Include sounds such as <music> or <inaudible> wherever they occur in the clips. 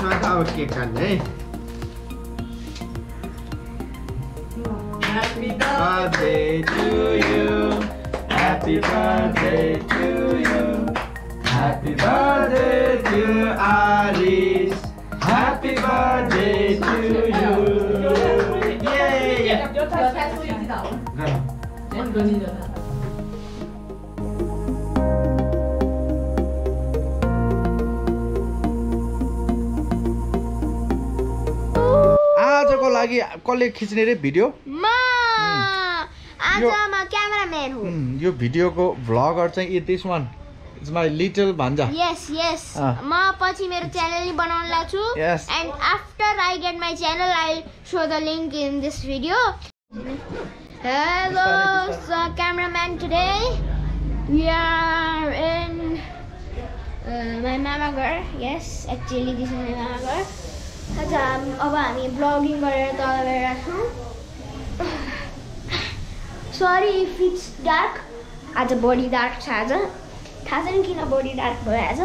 騒ぎかね Happy birthday to you. Happy birthday to you. Happy birthday to Alice. Happy birthday to you. Yeah, yeah, yeah. लागि कसले खिच्ने रे video? यो- भिडियोको vlogger चाहिँ this one it's my little भान्जा। Yes yes. म पछि मेरो च्यानल नि बनाउन लाग्छु. And after I get my channel I show the link in this video hello cameraman today we are in my मामा घर यस एक्चुली दिस माई मामा घर अब हामी ब्लगिङ गरेर तल गएर छौँ सरी इफ इट्स डार्क आज बडी डार्क छ आज थाहा छैन किन बडी डार्क भयो आज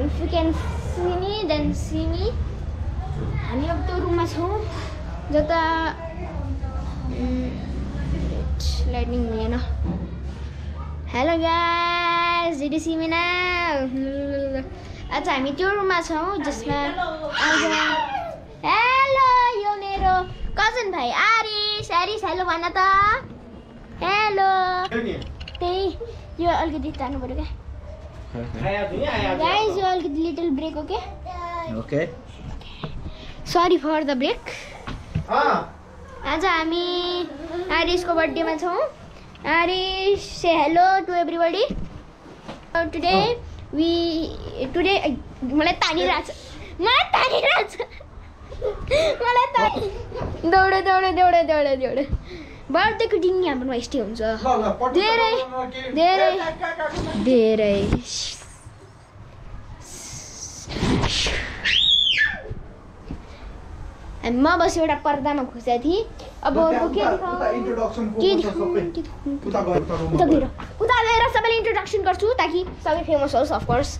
if you can see me then see me हामी अब त्यो रुममा छौँ जता लाइटिङ मिलेन हेलो गाइस सी मी आज हामी त्यो रुममा छौँ जसमा आज हेलो यो मेरो कजन भाइ आरिस। आरिस हेलो भन त। हेलो। त्यही यो अलिकति तान्नु पऱ्यो क्या। गाइस यो अलिकति लिटल ब्रेक हो क्या okay sorry for the break आज हामी आरिसको बर्थडेमा छौँ। Aris say hello to everybody today we today मलाई तानिरहेछ मलाई तानिरहेछ मलाई तानि दौड दौड दौड दौड दौड. बर्थडेको दिन हाम्रोमा यस्तै हुन्छ धेरै धेरै धेरै हामी म बसी एउटा पर्दामा खुसेको थिएँ अब अर्को के? उता गएर सबैले इन्ट्रोडक्सन गर्छु ताकि सबै फेमस होस् अफकोर्स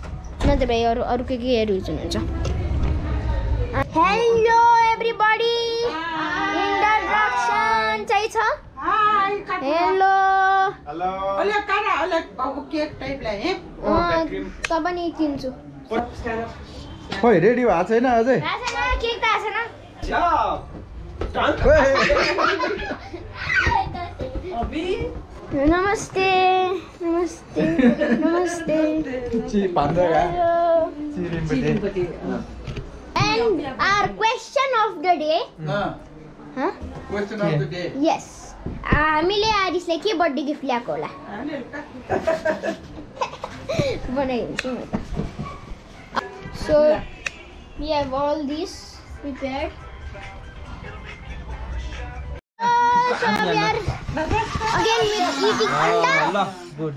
नत्र भए अरू अरू के केहरू हुन्छ। हेलो एभ्रिबडी इन्ट्रोडक्सन चाहिँ छ। हेलो त पनि किन्छु। खोइ रेडी भएको छैन अझै। केक त आएको छैन। नमस्ते नमस्ते नमस्ते hello and our question of the day yes हामीले आरिसले के बर्थडे गिफ्ट ल्याएको होला बनाइदिन्छु म त so we have all this prepared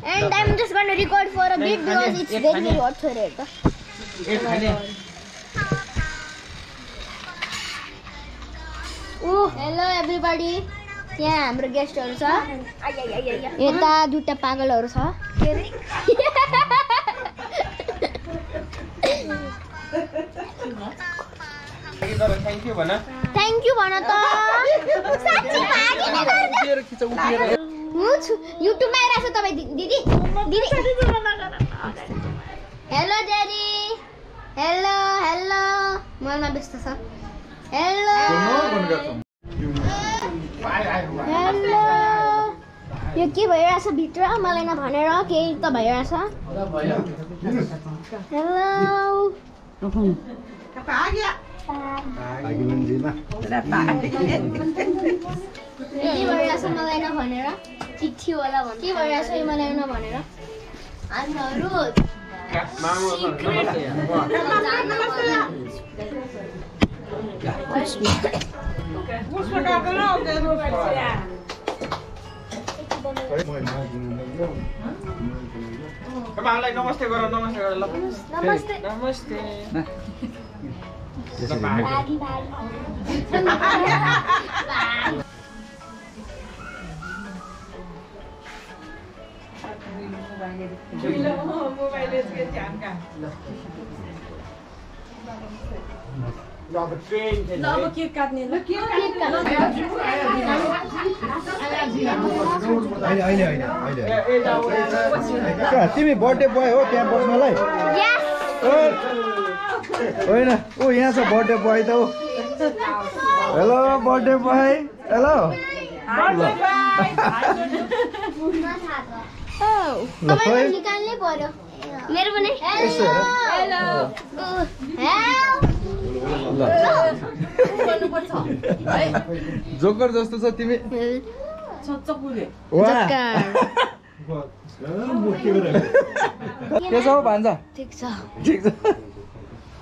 and I'm just going to record for a bit because it's very hot for it. Oh, hello everybody. यहाँ हाम्रो गेस्टहरू छ यता दुइटा पागलहरू छ के अरे थ्याङ्क यू भन। थ्याङ्क यू भन त। साँच्ची भागिने गर्दा। म छु युट्युबमा आइरहेको छ तपाईँ दिदी। दिदी। हेलो ड्याडी हेलो हेलो मोबाइलमा व्यस्त छ। हेलो हेलो यो के भइरहेछ भित्र? मलाई नभनेर केही त भइरहेछ हेलो के भइरहेछ मलाई नभनेर चिठी होला भन्छ के भइरहेछ मलाई नभनेर नमस्ते गर नमस्ते गर ल नमस्ते नमस्ते अब केक काट्ने ल तिमी बर्थडे बोय हो त्यहाँ बस्नलाई होइन। ऊ यहाँ छ बर्थडे बोय त ऊ। Hello birthday boy hello joker जस्तो छ तिमी। <laughs> के छ हौ भान्जा? ठिक छ। ठिक छ।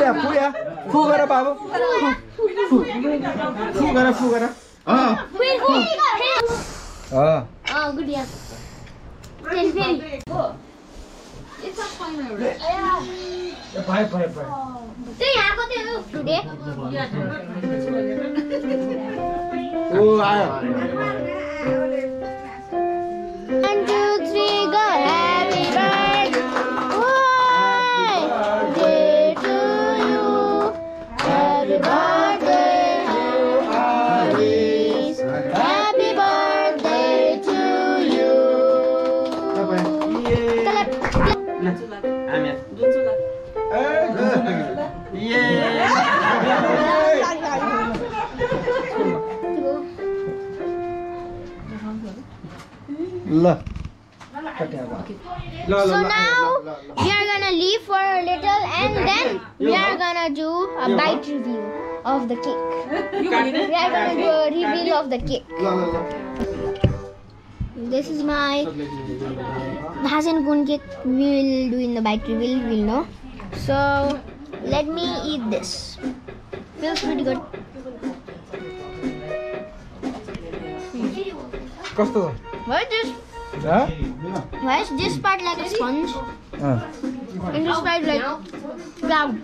फुया फुया फु गर बाबु फु गर फु गर अँ अँ So now we are gonna leave for a little and then we are gonna do a bite review of the cake. We are gonna do a review of the cake. This is my Hasan Kun cake. We will do in the bite reveal. We'll know. So let me eat this. Feels pretty good. कस्तो Why is this? हँ? Why is this part like a sponge अँ। and this part like cloud?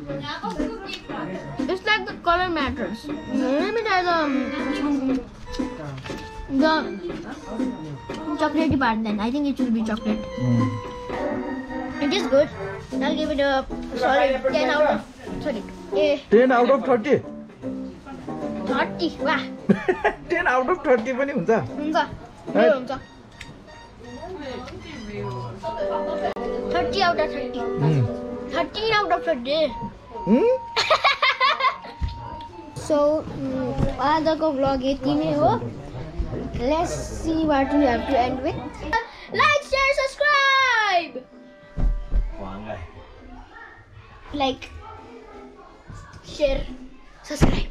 It's like the color matters. Let me try the um, chocolatey part. Then I think it should be chocolate. उम्. It is good. I'll give it a solid 10 out of sorry. Eh, ten out of thirty 30. Wow. Ten out of thirty पनि हुन्छ हुन्छ हुन्छ 30 out of 30. उम्. 13 out of 30. उम्? So, mm, आजको vlog यति नै हो Let's see what we have to end with. Like, share, subscribe. Like, share, subscribe.